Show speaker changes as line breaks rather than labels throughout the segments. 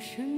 schön.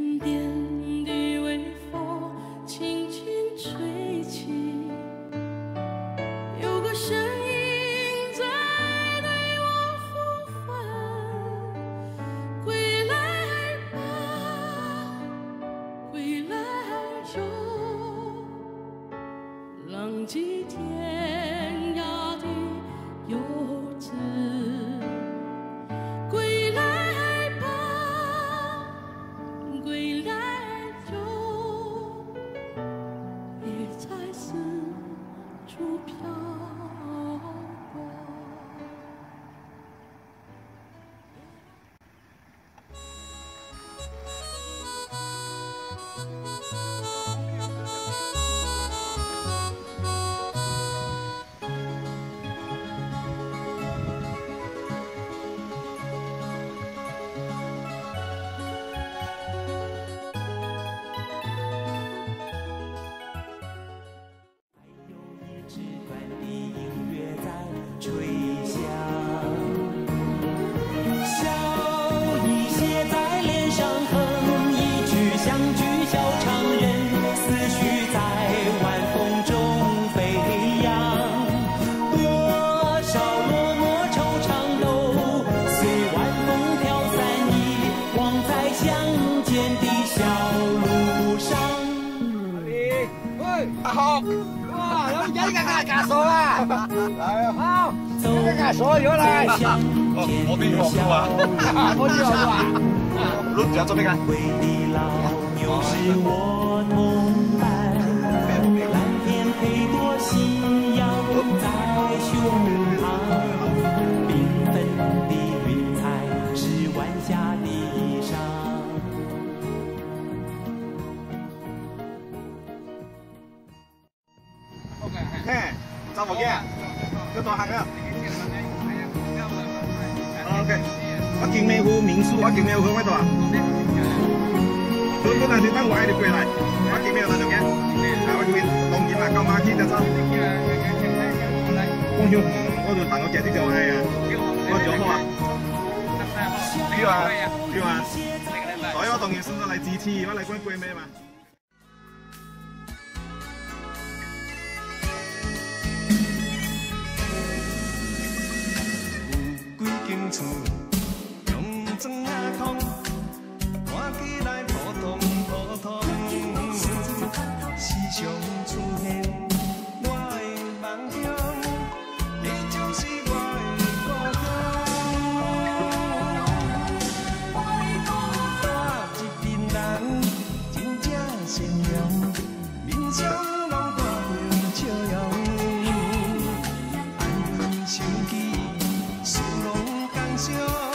好，哇，有一个个在解说啊？来，好，这个解说又来，
我边有啊，
我有啊，
录一下这边看。嘿，找冇见，要多行啊！OK，我景美湖民宿，我景美湖喺度啊。本本来是等我喺你过来，我景美湖喺度嘅，啊，我叫當然啦，夠馬天就收。我要我就等我夾啲就係啊，我做好啊。要啊，要啊，所以我當然送咗嚟支持，我嚟關貴咩嘛。
有几间厝，用砖仔空，看起来普通普通。时常出现我的梦中，你就是我的故乡。大一群人，真正善良，面相拢带着笑容。爱恨相记。事拢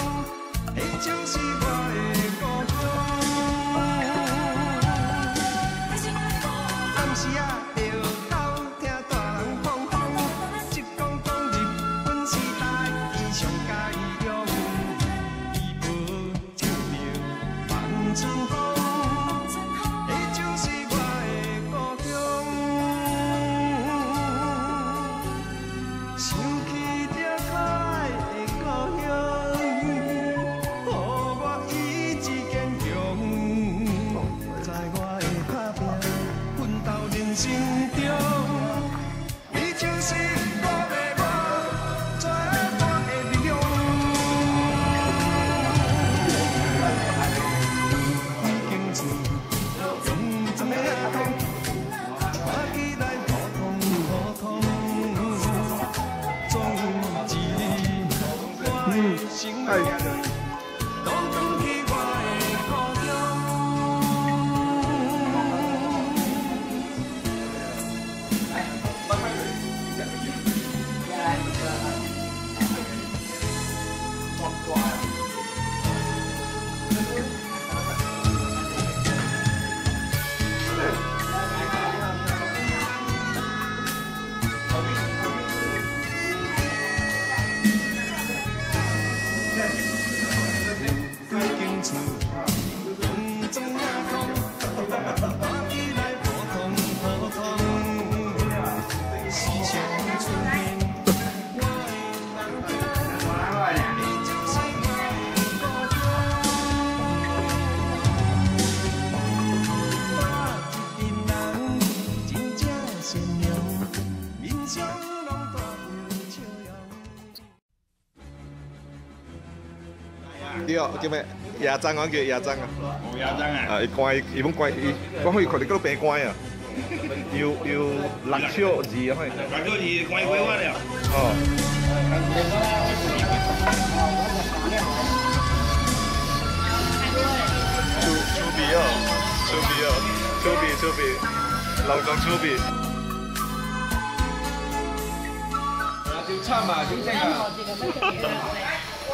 几间厝，用砖仔空，看起来普通普通。时常出现我的梦中，你就是我的故乡。大一群人，真正善良，面相拢带着笑容。
对，叫咩？野獐，我叫野獐啊。
冇野真啊！
啊，伊關，伊本關，伊我可以看你嗰度病關啊。要要六小字啊，可以。
快咗二貴貴翻了。
哦。出出鼻哦，出鼻哦，出鼻出鼻，老總出鼻。
要參啊，小清啊！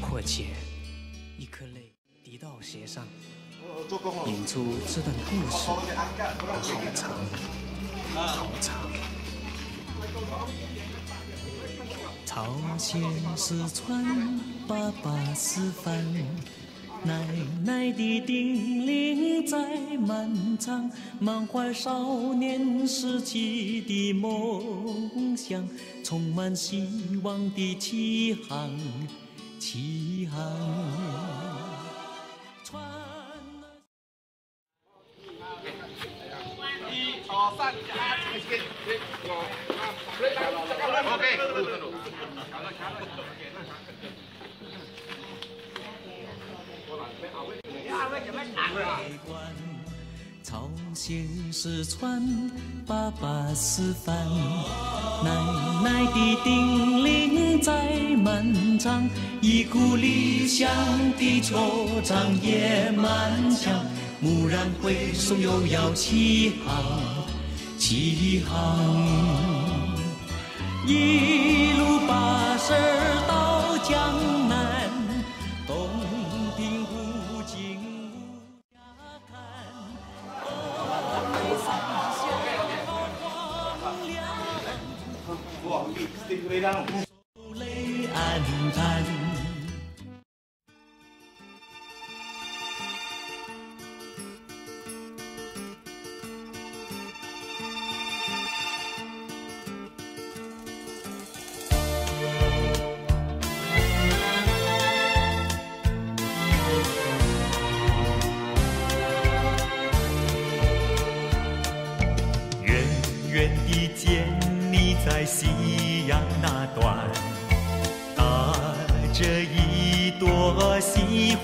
或且，一颗泪滴到鞋上，引出这段故事好长，好长。朝鲜是川，爸爸是帆，
奶奶的叮咛在漫长，满怀少年时期的梦想，充满希望的启航，启航。朝鲜四川，爸爸示范，奶奶的叮咛在漫长，一股理想的惆怅也漫长，蓦然回首又要起航，起航，一路跋涉到江南。泪暗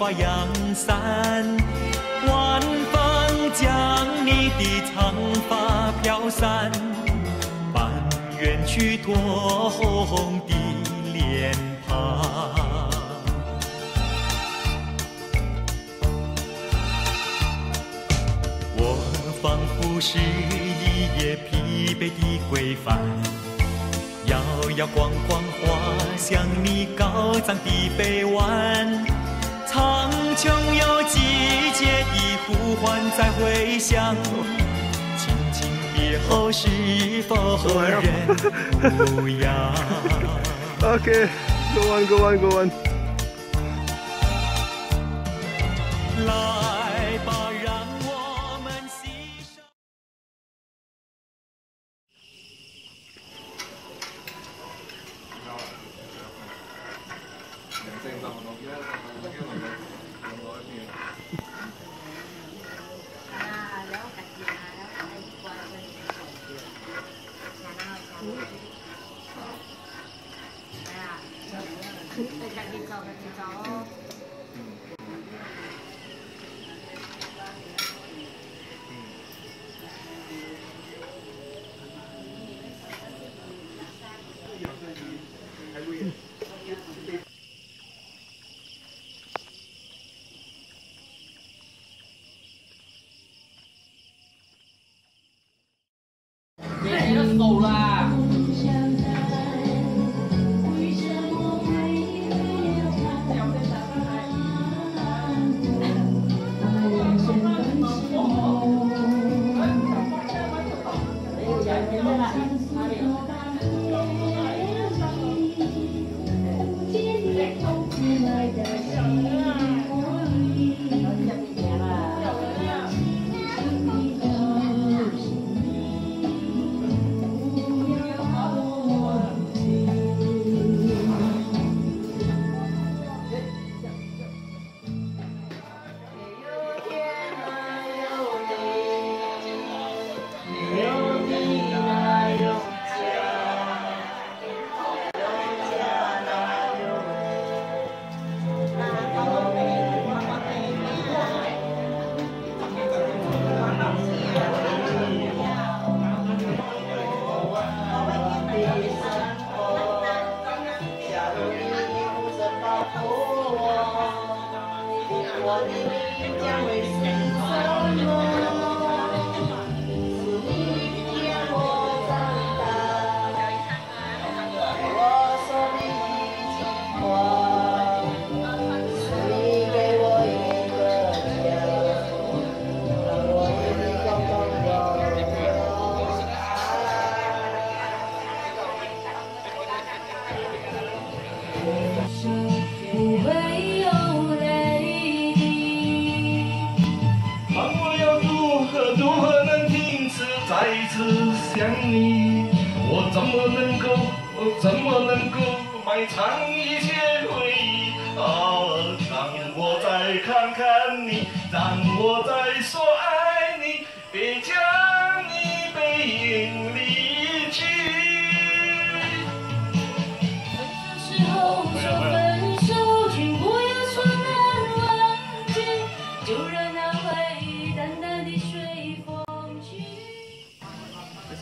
花阳伞，晚风将你的长发飘散，半圆去托红的脸庞。我仿佛是一叶疲惫的归帆，摇摇晃晃滑向你高藏的臂弯。唤在回响，轻轻别后是否人无恙
？Okay, go on, go on, go on.
来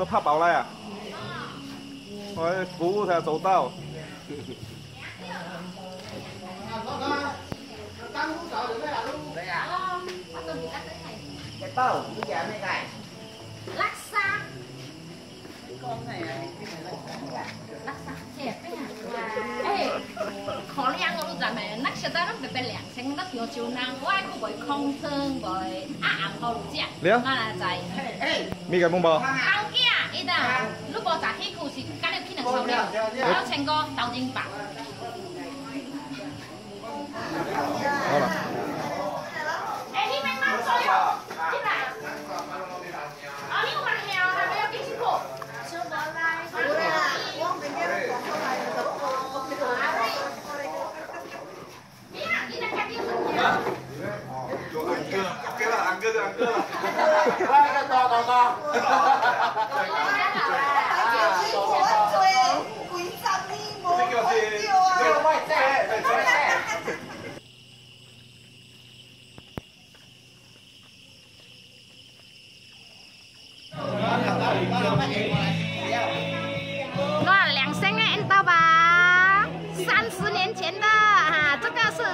说
怕饱了呀？我服务才周到。
cái tàu cái giá này này
lắc xa lắc xa thiệt đấy à
可样我都认，
那现在那特别良心，那叫做人，我还不会空虚，不会阿姆
好
路接。两万二在。
嘿，咩嘅红包？红包，伊
呾，你无早
起去是，今日去能收了。
还有个哥，巾进吧。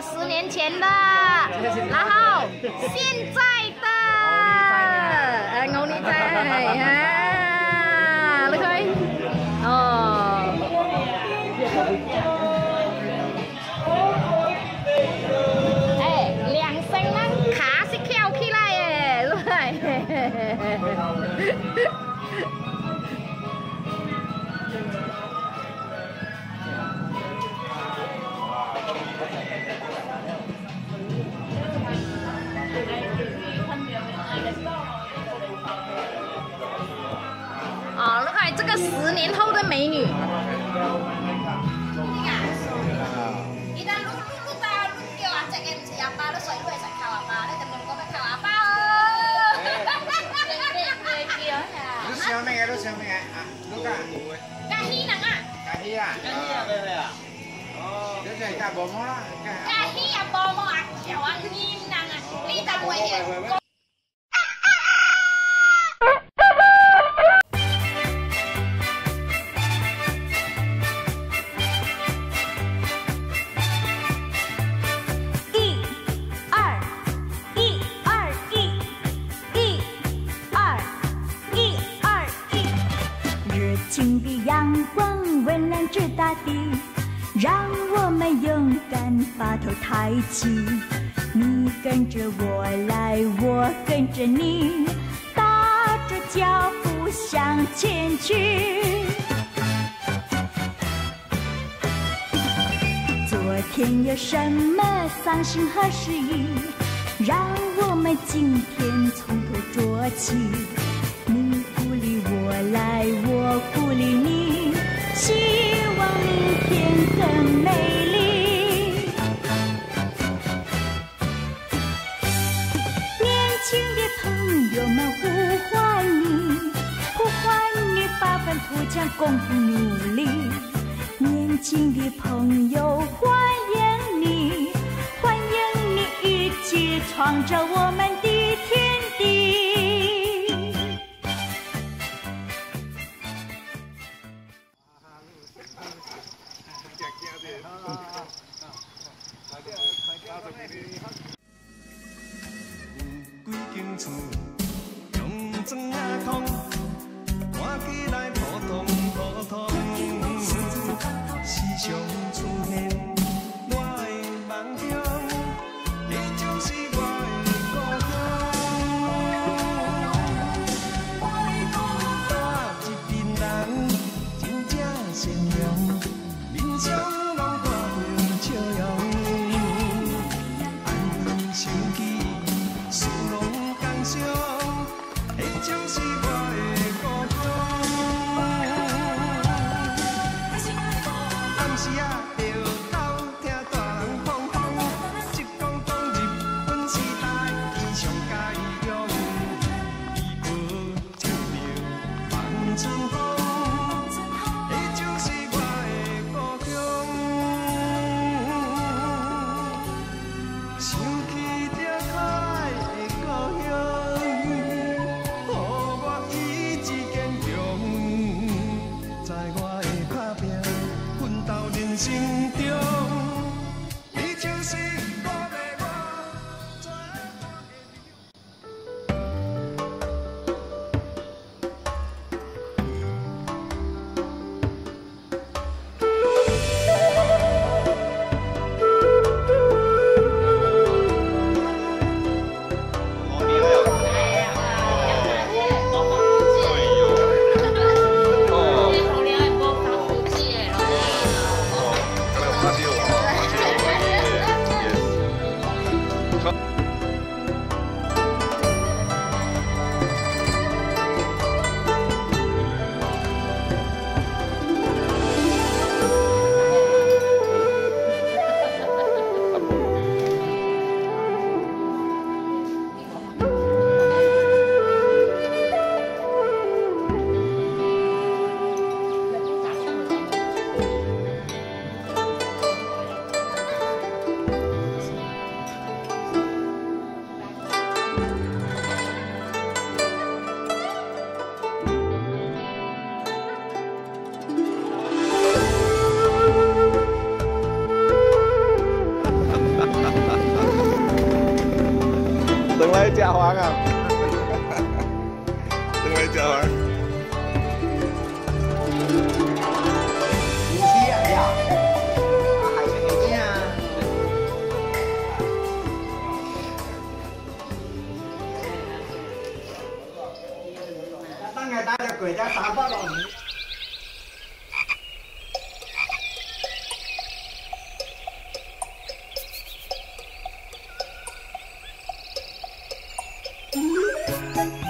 是十年前。的，然后现在的，呃，牛係實靠阿爸，你點點講咩靠阿爸哦
？lúc sao mấy ngày lúc sao mấy ngày à lúc à
家希能啊
，cà hi à lúc này ta bỏ mó
家希啊，波波啊，橋啊，黏能啊，呢單位嘢。
踏着脚步向前去。昨天有什么伤心和失意，让我们今天从头做起。你鼓励我来，我鼓励你，共同努力。年轻的朋友，欢迎你，欢迎你一起创造我们的天地。
demasiado. ハハハハ!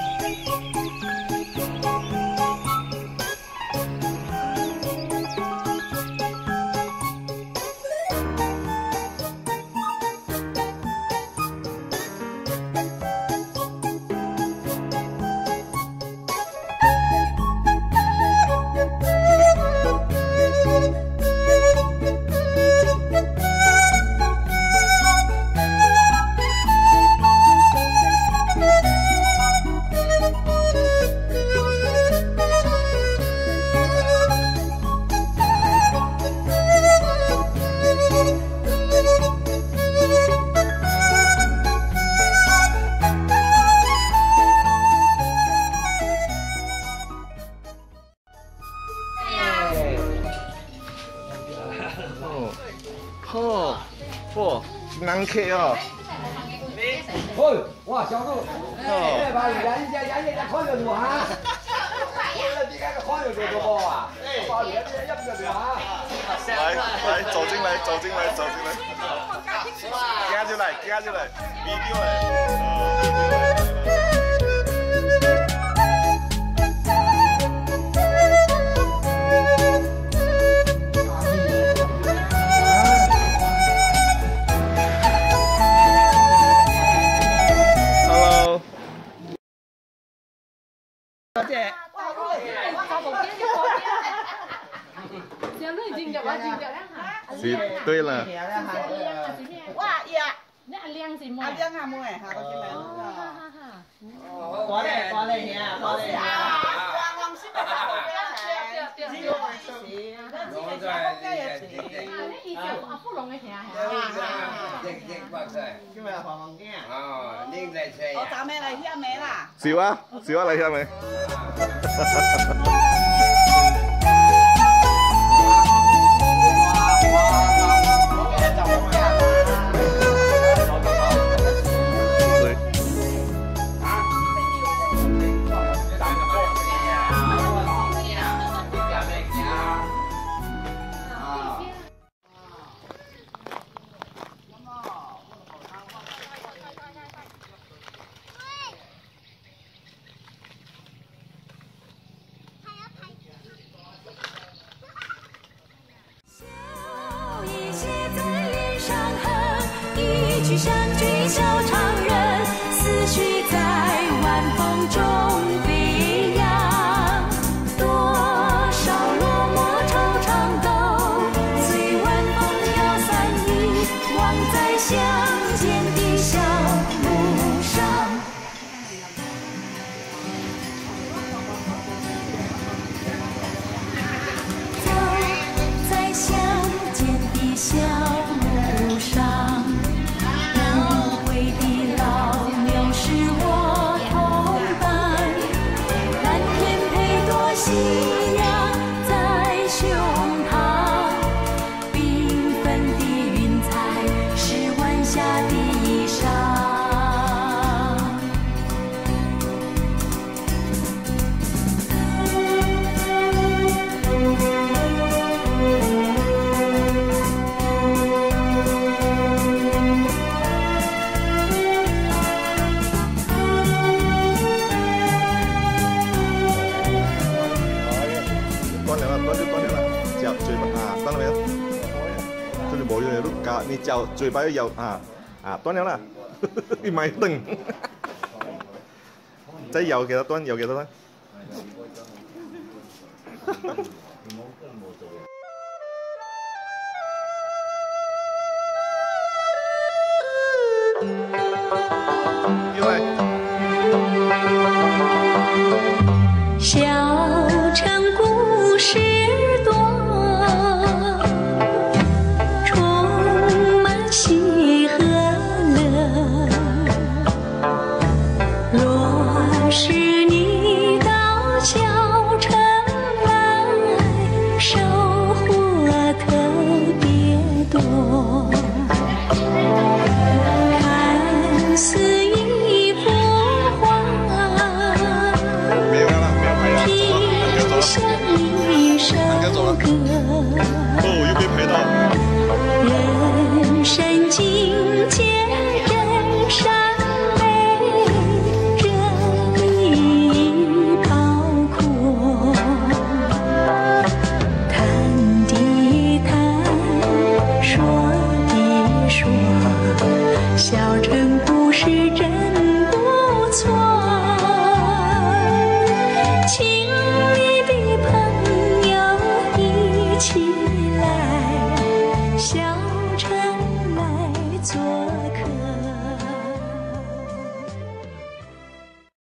哦。
好，哇，小狗，哎，把人家人家人家看着多哈。我这个看着多多不啊？把人家人家不着哈。
来来，走进来，走进来，走进来。来，来，video 来。是对了。
哇呀！
你阿亮是么？
阿亮阿妹，下個先嚟。
過嚟，過嚟兄，過嚟兄。
黃色嘅大紅嘅，呢個係事。
我在你以前阿富龍嘅兄
今日黃黃經啊。
我找咩嚟聽咩啦？
小啊，小啊，嚟聽未？对。就嘴巴要咬啊啊断掉了，
你 yêu à? À, tôi nói.